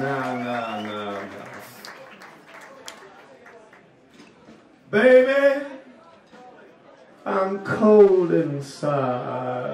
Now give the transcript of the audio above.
No, no, no, no. Baby, I'm cold inside.